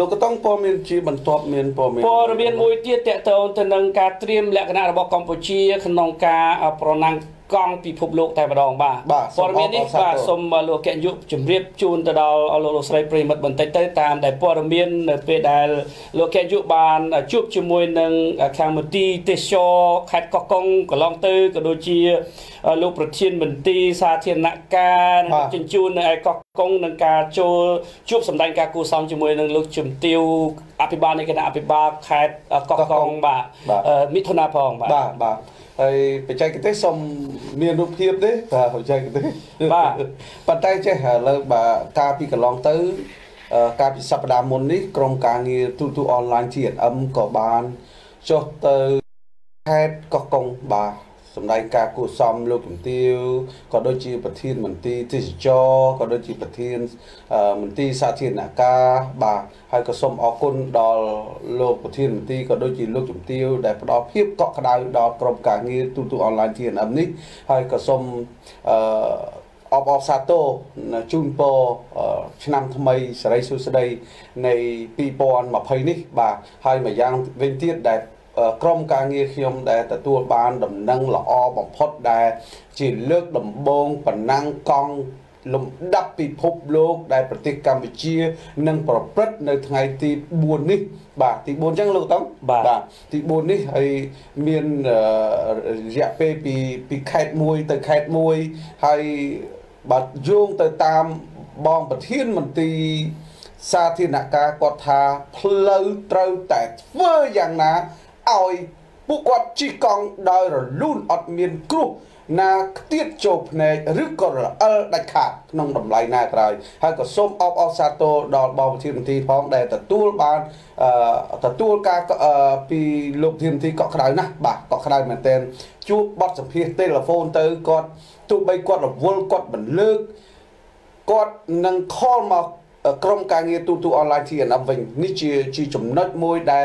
លោកកតុងព័ត៌មានជាបន្ទាប់មានព័ត៌មានព័ត៌មានមួយទៀតតកតងទៅនឹងការត្រៀមលក្ខណៈរបស់កម្ពុជាក្នុងការប្រណាំងកង់ពិភពលោកតែម្ដងបាទព័ត៌មាននេះបាទសូមលោកកញ្ញុជម្រាបជូនទៅដល់លោកលោកស្រីប្រិមិត្តបន្តិចទៅតាមដែលព័ត៌មាននៅពេលដែលលោកកញ្ញុបានជួបជាមួយនឹងខាងមន្ទីរទេសចរខេត្តកោះកុងកន្លងទៅក៏ដូចជាលោកប្រធានមន្ទីរសាធារណការនិងជញ្ជូននៅឯកោះ កុងនឹងការចូលជួបសម្ដែងការគូសំជាមួយនឹងលោកជំទាវអភិបាលនៃគណៈអភិបាលខេត្តកោះកុងបាទមិថុនាផងបាទបាទបាទហើយបច្ចេកទេសសុំមានរូបភាពទេបាទបច្ចេកទេសបាទប៉ុន្តែចេះឥឡូវបាទការពីកន្លងទៅការពីសប្តាហ៍មុននេះក្រុមការងារទូទូអនឡាញ TNM ក៏បានចុះទៅខេត្តកោះកុងបាទ សម្ដែងការគួសមលោកជំទាវក៏ដូចជាប្រធានមន្ទីរទេសចរក៏ដូចជាប្រធានមន្ទីរសាធារណការបាទហើយក៏សូមអរគុណដល់លោកប្រធានមន្ទីរក៏ដូចជាលោកជំទាវដែលផ្ដល់ភាពកក់ក្ដៅដល់ក្រុមការងារទូទូអនឡាញ TNM នេះហើយក៏សូមអឺអបអរសាទរជូនពរឆ្នាំថ្មីសេរីសុស្ដីនៃ2020នេះបាទហើយម្យ៉ាងវិញទៀតដែល ក្រុមការងារខ្ញុំដែលទទួលបានដំណឹងល្អបំផុតដែល ជាលើកដំបូងប៉ុណ្ណឹងកង់លំដាប់ពិភពលោកដែលប្រទេសកម្ពុជានឹងប្រព្រឹត្តនៅថ្ងៃទី4នេះ បាទទី4អញ្ចឹងលោកតំបាទទី4នេះហើយមានរយៈពេលពីពីខេត្តមួយទៅខេត្តមួយហើយបាទយោងទៅតាមបងប្រធានមន្ត្រីសាធារណការគាត់ថាផ្លូវត្រូវតែធ្វើយ៉ាងណា ឲ្យពួកគាត់ជិះកង់ដោយរលូនអត់មានគ្រោះណាខ្ទាតចូលភ្នែកឬក៏រអិលដាច់ខាតក្នុងតម្លៃណាក្រោយហើយក៏សូមអបអរសាទរដល់បងប្រធានមន្ត្រីផងដែលទទួលបានទទួលការពីលោកប្រធានមន្ត្រីកក់ក្ដៅណាស់បាទកក់ក្ដៅមែនទែនជួបបទសម្ភាសទូរស័ព្ទទៅគាត់ទោះបីគាត់រវល់គាត់មិនលើកគាត់នឹង call មក ក្រុមការងារទូទូអនឡាញ TNM វិញនេះជាជាចំណុចមួយដែល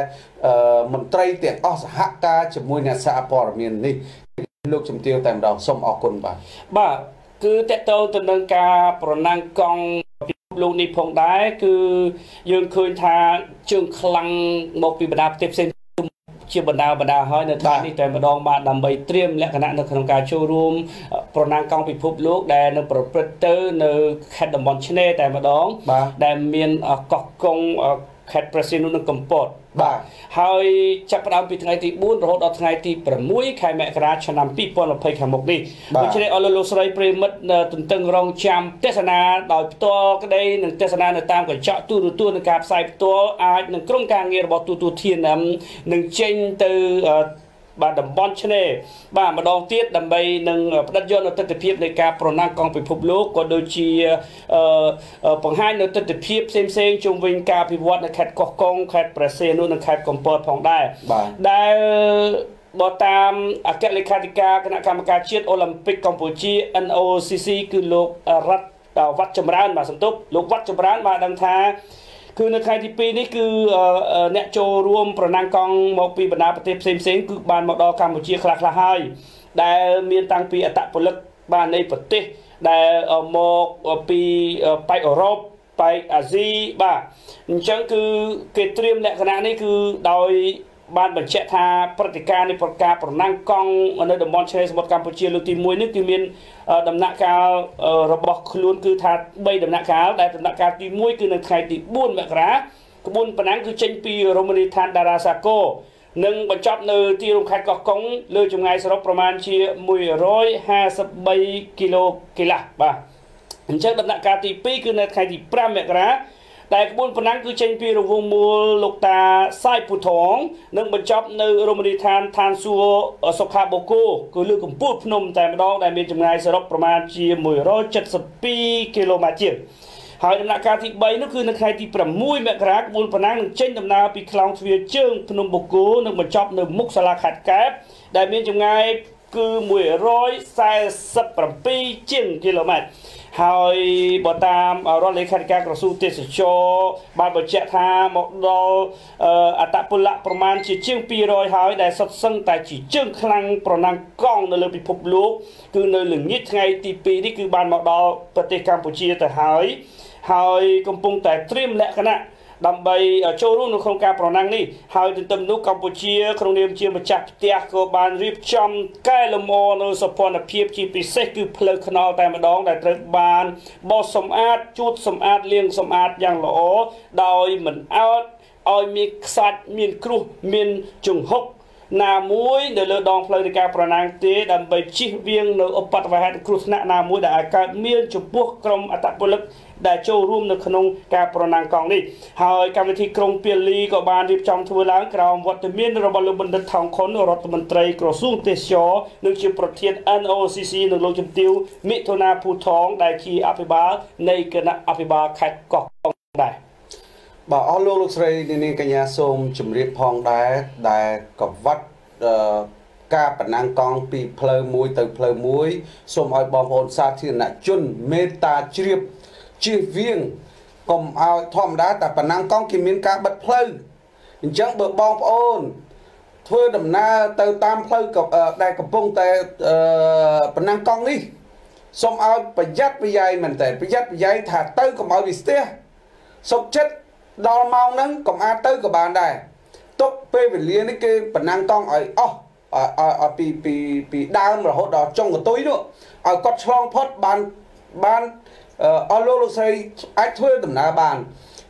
មន្ត្រីទាំងអស់សហការជាមួយអ្នកសារព័ត៌មាននេះលោកជំទាវតែម្ដងសូមអរគុណបាទបាទគឺតកតទៅទៅនឹងការប្រណាំងកង់ពិភពលោកនេះផងដែរគឺយើងឃើញថាជើងខ្លាំងមកពីបណ្ដាប្រទេសផ្សេង ជាបណ្ដាបណ្ដាហើយនៅថ្ងៃនេះតែម្ដងបាទដើម្បីត្រៀមលក្ខណៈនៅក្នុងការចូលរួមប្រណាំងកង់ពិភពលោកដែលនឹងប្រព្រឹត្តទៅនៅខេត្តតំបន់ឆ្នេរតែម្ដងដែលមានកោះកុង ខេត្តប្រសិទ្ធនុនិងកំពតបាទហើយចាប់ផ្ដើមពីថ្ងៃទី4រហូតដល់ថ្ងៃទី6ខែមករាឆ្នាំ2020ខាងមុខនេះដូច្នេះអស់លោកស្រីប្រិមិត្តទន្ទឹងរង់ចាំទេសនាដោយផ្ទាល់ក្តីនិងទេសនានៅតាមកញ្ចក់ទូរទស្សន៍នឹងការផ្សាយផ្ទាល់អាចនឹងក្រុមការងាររបស់ទូទូធាននឹងចេញទៅ បាទតំបន់ឆ្នេរបាទម្ដងទៀតដើម្បីនឹងផ្ដិតយកនៅទស្សនវិជ្ជានៃការប្រណាំងកង់ពិភពលោកក៏ដូចជាបង្ហាញនៅទស្សនវិជ្ជាផ្សេងផ្សេងជុំវិញការអភិវឌ្ឍនៅខេត្តកោះកុងខេត្តព្រះសីហនុនិងខេត្តកំពតផងដែរដែលបើតាមអគ្គលេខាធិការគណៈកម្មការជាតិអូឡ িম্প ិកកម្ពុជា NOCC គឺលោករដ្ឋវត្តចម្រើនបាទសន្ទុបលោកវត្តចម្រើនបានដឹងថា គឺនៅថ្ងៃទី2នេះគឺអ្នកចូលរួមប្រណាំងកង់មកពីបណ្ដាប្រទេសផ្សេងផ្សេងគឺបានមកដល់កម្ពុជាខ្លះខ្លះហើយដែលមានតាំងពីអតពលិកបាននៃប្រទេសដែលមកពីប៉ែកអឺរ៉ុបប៉ែកអាស៊ីបាទអញ្ចឹងគឺគេត្រៀមលក្ខណៈនេះគឺដោយ បានបញ្ជាក់ថាព្រឹត្តិការណ៍នៃប្រការប្រណាំងកង់នៅតំបន់ឆ្នេរសមុទ្រកម្ពុជាលើកទី1នេះគឺមានដំណាក់កាលរបស់ខ្លួនគឺថា3ដំណាក់កាលដែលដំណាក់កាលទី1គឺនៅថ្ងៃទី4មករាក្បួនប្រណាំងគឺចេញពីរមណីយដ្ឋានតារាសាគរនិងបញ្ចប់នៅទីរួមខេត្តកោះកុងលើចម្ងាយសរុបប្រមាណជា153គីឡូគីឡាបាទអញ្ចឹងដំណាក់កាលទី2គឺនៅថ្ងៃទី5មករា ដែលក្បួនប៉ុណ្ណឹងគឺចេញពីរង្វង់មូលលោកតាសាយពូថងនិងបញ្ចប់នៅរមណីយដ្ឋានឋានសួគ៌សុខាបូកូគឺលើកម្ពស់ភ្នំតែម្ដងដែលមានចម្ងាយសរុបប្រមាណជា172គីឡូម៉ែត្រជាងហើយដំណាក់កាលទី3នោះគឺនៅថ្ងៃទី6មករាក្បួនប៉ុណ្ណឹងនឹងចេញដំណើរពីខ្លោងទ្វារជើងភ្នំបូកូនិងបញ្ចប់នៅមុខសាលាខេត្តកែបដែលមានចម្ងាយ គឺ147ជាងគីឡូម៉ែត្រហើយបើតាមរដ្ឋលេខាធិការក្រសួងទេសចរបានបញ្ជាក់ថាមកដល់អតពលៈប្រមាណជាជាង200ហើយដែលសុទ្ធសឹងតែជាជើងខ្លាំងប្រណាំងកង់នៅលើពិភពលោកគឺនៅល្ងាចថ្ងៃទី2នេះគឺបានមកដល់ប្រទេសកម្ពុជាទៅហើយហើយកំពុងតែត្រៀមលក្ខណៈ ដើម្បីចូលរួមនៅក្នុងការប្រណាំងនេះហើយទន្ទឹមនោះកម្ពុជាក្នុងនាមជាម្ចាស់ផ្ទះក៏បានរៀបចំកែលម្អនៅសភនភាពជាពិសេសគឺផ្លូវថ្នល់តែម្ដងដែលត្រូវបានបោសសម្អាតជូតសម្អាតលាងសម្អាតយ៉ាងល្អដោយមិនអោតឲ្យមានខ្សាច់មានគ្រោះមានជង្ហុក ណាមួយនៅលើដងផ្លូវនៃការប្រណាំងទេដើម្បីជិះវៀងនៅឧបទ្ទវហេតុគ្រោះថ្នាក់ណាមួយដែលអាចកើតមានចំពោះក្រុមអត្តពលិកដែលចូលរួមនៅក្នុងការប្រណាំងកង់នេះហើយកម្មវិធីក្រុងពាលីក៏បានរៀបចំធ្វើឡើងក្រោមវត្តមានរបស់លោកបណ្ឌិតថោងខុនរដ្ឋមន្ត្រីក្រសួងទេសចរនិងជាប្រធាន NOCC និងលោកជំទាវមិថុនាភូថងដែលជាអភិបាលនៃគណៈអភិបាលខេត្តកោះកុងដែរ បាទអស់លោកលោកស្រីនាងកញ្ញាសូមជម្រាបផងដែរដែលកវត្តការប្រណាំងកង់ពីផ្លូវមួយទៅផ្លូវមួយសូមឲ្យបងប្អូនសាធារណជនមេត្តាជ្រាបជៀសវាងកុំឲ្យធម្មតាតែប្រណាំងកង់គេមានការបិទផ្លូវអញ្ចឹងបើបងប្អូនធ្វើដំណើរទៅតាមផ្លូវដែលកំពុងតែប្រណាំងកង់នេះសូមឲ្យប្រយ័ត្នប្រយែងមែនតើប្រយ័ត្នប្រយែងថាទៅកុំឲ្យវាស្ទះសុខចិត្ត ដល់ម៉ោងហ្នឹងកុំអាចទៅក៏បានដែរទុកពេលវេលានេះគេប្រណាំងកង់ឲ្យអស់ឲ្យពីពីពីដើមរហូតដល់ចុងកតុយនោះឲ្យគាត់ឆ្លងផុតបានបានអស់លោកលោកស្រីអាចធ្វើដំណើរបាន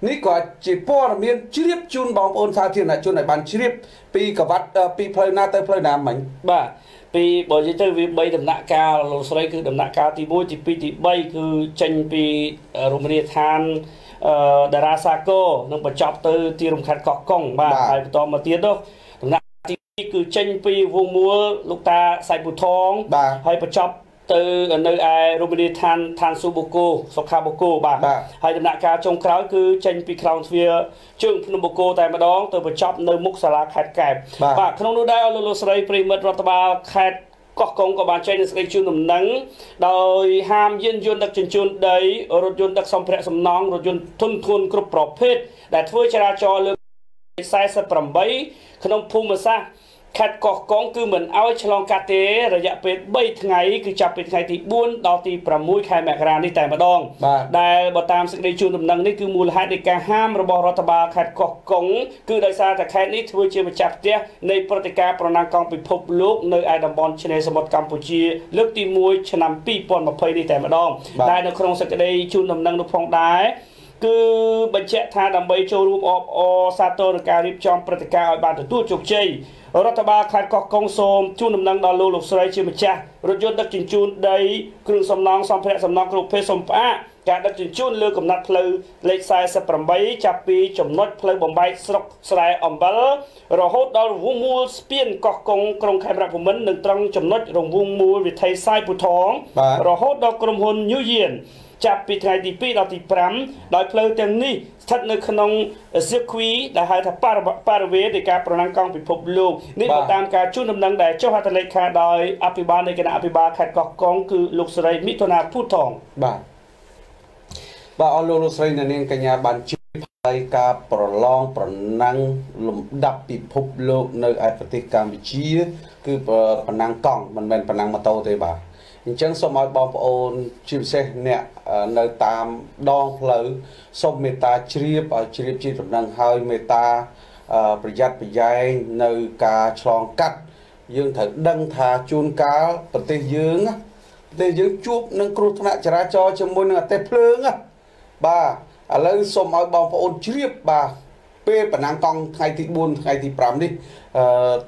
នេះក៏ជាព័ត៌មានជ្រាបជូនបងប្អូនសាធារណជនឲ្យបានជ្រាបពីកវត្តពីផ្លូវណាទៅផ្លូវណាមិញបាទពីបើនិយាយទៅវា3ដំណាក់កាលលោកស្រីគឺដំណាក់កាលទី1ទី2ទី3គឺចេញពីរមណីយដ្ឋានអឺ តារាសាគរនឹងបញ្ចប់ទៅទីរំខាត់កោះកុងបាទហើយបន្តមកទៀតនោះដំណាក់ទី2គឺចេញពីវងមួលលោកតាសៃពូថងហើយបញ្ចប់ទៅនៅឯរមណីយដ្ឋានឋានសុបូកូសុខាបូកូបាទហើយដំណាក់កាលចុងក្រោយគឺចេញពីក្រោមទ្វារជើងភ្នំបូកូតែម្ដងទៅបញ្ចប់នៅមុខសាលាខេត្តកែបបាទក្នុងនោះដែរលោកលោកស្រីប្រិមិត្តរដ្ឋបាលខេត្ត កោះកុងក៏បានចេញនូវសេចក្តីជូនដំណឹងដោយហាមយានយន្តដឹកជញ្ជូនដីរថយន្តដឹកសម្ភារៈសំណង់រថយន្តធុនធ្ងន់គ្រប់ប្រភេទដែលធ្វើចរាចរណ៍លើ48ក្នុងភូមិសាស្ត្រ ខេត្តកោះកុងគឺមិនអោយឆ្លងកាត់ទេរយៈពេល3ថ្ងៃគឺចាប់ពីថ្ងៃទី4ដល់ទី6ខែមករានេះតែម្ដងដែលបើតាមសេចក្តីជូនដំណឹងនេះគឺមូលហេតុនៃការហាមរបស់រដ្ឋបាលខេត្តកោះកុងគឺដោយសារតែខេត្តនេះធ្វើជាម្ចាស់ផ្ទះនៃព្រឹត្តិការណ៍ប្រណាំងកង់ពិភពលោកនៅឯតំបន់ឆ្នេរសមុទ្រកម្ពុជាលើកទី1ឆ្នាំ2020នេះតែម្ដងដែលនៅក្នុងសេចក្តីជូនដំណឹងនោះផងដែរគឺបញ្ជាក់ថាដើម្បីចូលរួមអបអរសាទរការរៀបចំព្រឹត្តិការណ៍ឲ្យបានទទួលជោគជ័យ រដ្ឋបាលខេត្តកោះកុងសូមជូនដំណឹងដល់លោកលោកស្រីជាម្ចាស់រថយន្តដឹកជញ្ជូនដីគ្រឿងសំណង់សម្ភារៈសំណង់គ្រប់ប្រភេទសូមផ្អាកការដឹកជញ្ជូនលើកំណត់ផ្លូវលេខ48ចាប់ពីចំណុចផ្លូវបំបែកស្រុកស្រែអំបិលរហូតដល់រង្វង់មូលស្ពានកោះកុងក្រុងខេមរៈភូមិន្ទនិងត្រង់ចំណុចរង្វង់មូលវិថីសាយពូថងរហូតដល់ក្រុមហ៊ុន New Year ចាប់ពីថ្ងៃទី2ដល់ទី5ដោយផ្លូវទាំងនេះស្ថិតនៅក្នុង circuit ដែលហៅថាប៉ារ៉ាវេនៃការប្រណាំងកង់ពិភពលោកនេះបើតាមការជួនដំណឹងដែលចុះហត្ថលេខាដោយអភិបាលនៃគណៈអភិបាលខេត្តកោះកុងគឺលោកស្រីមិថុនាភូថងបាទបាទអរលោកលោកស្រីនាងកញ្ញាបានជឿហើយការប្រឡងប្រណាំងលំដាប់ពិភពលោកនៅឯប្រទេសកម្ពុជា គឺប្រណាំងកង់មិនមែនប្រណាំងម៉ូតូទេបាទ អញ្ចឹងសូមឲ្យបងប្អូនជាពិសេសអ្នកនៅតាមដងផ្លូវសូមមេត្តាជ្រាបឲ្យជ្រាបជាដំណឹងហើយមេត្តាប្រយ័ត្នប្រយែងនៅការឆ្លងកាត់យើងត្រូវដឹងថាជួនកាលប្រទេសយើងប្រទេសយើងជួបនឹងគ្រោះថ្នាក់ចរាចរណ៍ជាមួយនឹងអតិភ្លើងបាទឥឡូវសូមឲ្យបងប្អូនជ្រាបបាទពេលប្រណាំងកង់ថ្ងៃទី4ថ្ងៃទី5នេះ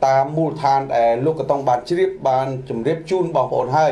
តាមមូលដ្ឋានដែលលោកកតុងបានជ្រាបបានជម្រាបជូនបងប្អូនហើយ